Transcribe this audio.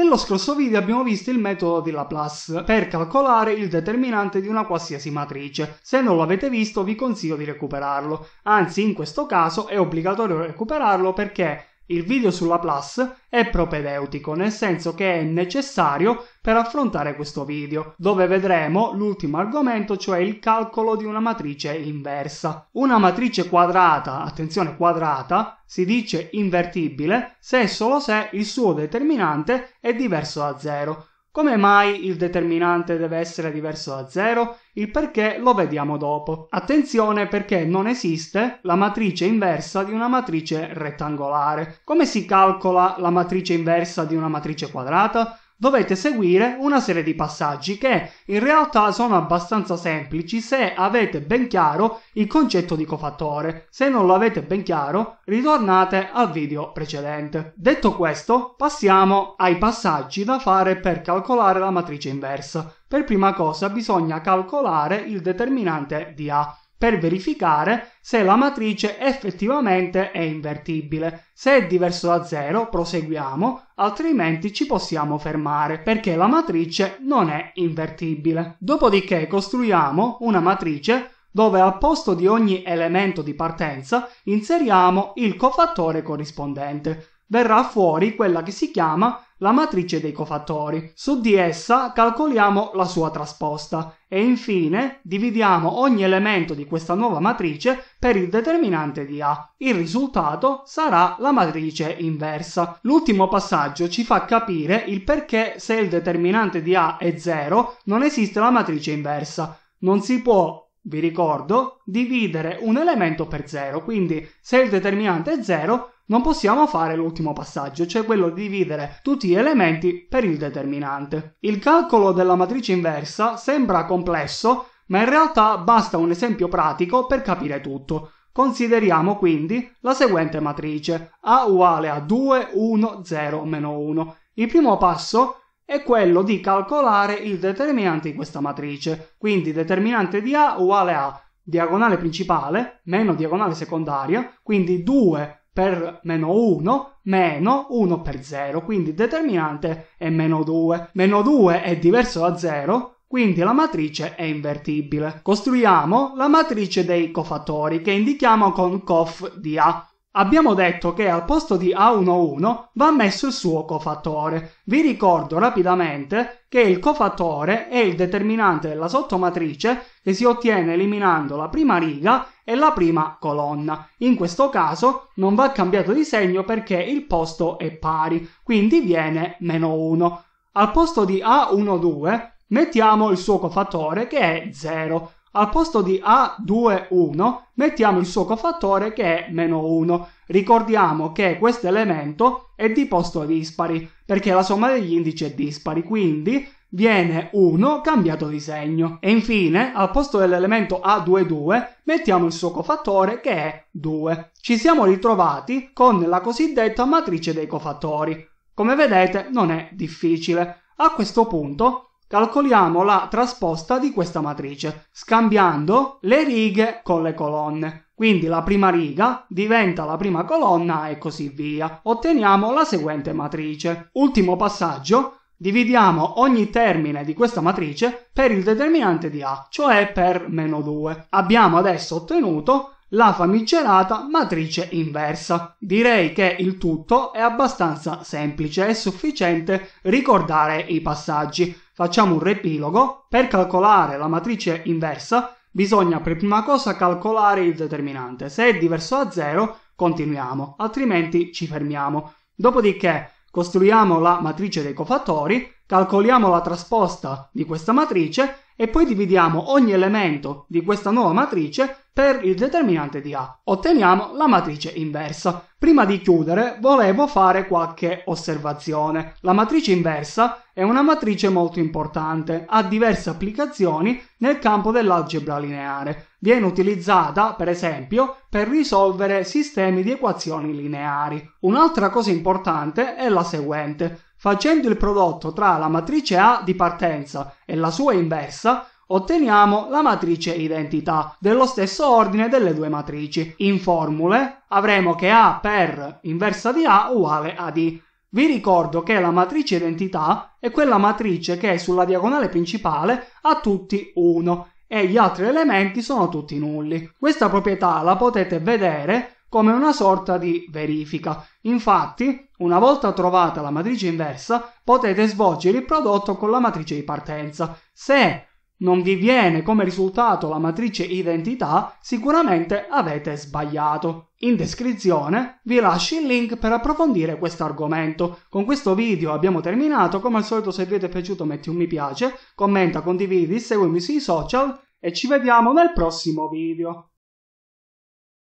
Nello scorso video abbiamo visto il metodo di Laplace per calcolare il determinante di una qualsiasi matrice. Se non lo avete visto vi consiglio di recuperarlo. Anzi, in questo caso è obbligatorio recuperarlo perché il video sulla plus è propedeutico, nel senso che è necessario per affrontare questo video, dove vedremo l'ultimo argomento, cioè il calcolo di una matrice inversa. Una matrice quadrata, attenzione quadrata, si dice invertibile se e solo se il suo determinante è diverso da zero. Come mai il determinante deve essere diverso da 0? Il perché lo vediamo dopo. Attenzione perché non esiste la matrice inversa di una matrice rettangolare. Come si calcola la matrice inversa di una matrice quadrata? Dovete seguire una serie di passaggi che in realtà sono abbastanza semplici se avete ben chiaro il concetto di cofattore. Se non lo avete ben chiaro, ritornate al video precedente. Detto questo, passiamo ai passaggi da fare per calcolare la matrice inversa. Per prima cosa bisogna calcolare il determinante di A per verificare se la matrice effettivamente è invertibile. Se è diverso da 0 proseguiamo, altrimenti ci possiamo fermare perché la matrice non è invertibile. Dopodiché costruiamo una matrice dove al posto di ogni elemento di partenza inseriamo il cofattore corrispondente. Verrà fuori quella che si chiama la matrice dei cofattori. Su di essa calcoliamo la sua trasposta e infine dividiamo ogni elemento di questa nuova matrice per il determinante di A. Il risultato sarà la matrice inversa. L'ultimo passaggio ci fa capire il perché se il determinante di A è 0 non esiste la matrice inversa. Non si può vi ricordo, dividere un elemento per 0, quindi se il determinante è 0 non possiamo fare l'ultimo passaggio, cioè quello di dividere tutti gli elementi per il determinante. Il calcolo della matrice inversa sembra complesso, ma in realtà basta un esempio pratico per capire tutto. Consideriamo quindi la seguente matrice A uguale a 2, 1, 0, meno 1. Il primo passo è quello di calcolare il determinante di questa matrice. Quindi determinante di A uguale a diagonale principale meno diagonale secondaria, quindi 2 per meno 1 meno 1 per 0, quindi il determinante è meno 2. Meno 2 è diverso da 0, quindi la matrice è invertibile. Costruiamo la matrice dei cofattori che indichiamo con cof di A. Abbiamo detto che al posto di A11 va messo il suo cofattore. Vi ricordo rapidamente che il cofattore è il determinante della sottomatrice che si ottiene eliminando la prima riga e la prima colonna. In questo caso non va cambiato di segno perché il posto è pari, quindi viene meno 1. Al posto di A12 mettiamo il suo cofattore che è 0. Al posto di A21 mettiamo il suo cofattore che è meno 1. Ricordiamo che questo elemento è di posto dispari perché la somma degli indici è dispari, quindi viene 1 cambiato di segno. E infine, al posto dell'elemento A22, mettiamo il suo cofattore che è 2. Ci siamo ritrovati con la cosiddetta matrice dei cofattori. Come vedete non è difficile. A questo punto calcoliamo la trasposta di questa matrice, scambiando le righe con le colonne. Quindi la prima riga diventa la prima colonna e così via. Otteniamo la seguente matrice. Ultimo passaggio, dividiamo ogni termine di questa matrice per il determinante di A, cioè per meno 2. Abbiamo adesso ottenuto la famigerata matrice inversa. Direi che il tutto è abbastanza semplice, è sufficiente ricordare i passaggi. Facciamo un riepilogo. Per calcolare la matrice inversa bisogna per prima cosa calcolare il determinante. Se è diverso da 0 continuiamo, altrimenti ci fermiamo. Dopodiché costruiamo la matrice dei cofattori, calcoliamo la trasposta di questa matrice e poi dividiamo ogni elemento di questa nuova matrice per il determinante di A. Otteniamo la matrice inversa. Prima di chiudere volevo fare qualche osservazione. La matrice inversa è una matrice molto importante, ha diverse applicazioni nel campo dell'algebra lineare. Viene utilizzata, per esempio, per risolvere sistemi di equazioni lineari. Un'altra cosa importante è la seguente. Facendo il prodotto tra la matrice A di partenza e la sua inversa, otteniamo la matrice identità dello stesso ordine delle due matrici. In formule avremo che A per inversa di A uguale a D. Vi ricordo che la matrice identità è quella matrice che sulla diagonale principale ha tutti 1 e gli altri elementi sono tutti nulli. Questa proprietà la potete vedere come una sorta di verifica. Infatti, una volta trovata la matrice inversa, potete svolgere il prodotto con la matrice di partenza. Se non vi viene come risultato la matrice identità, sicuramente avete sbagliato. In descrizione vi lascio il link per approfondire questo argomento. Con questo video abbiamo terminato, come al solito se vi è piaciuto metti un mi piace, commenta, condividi, seguimi sui social e ci vediamo nel prossimo video.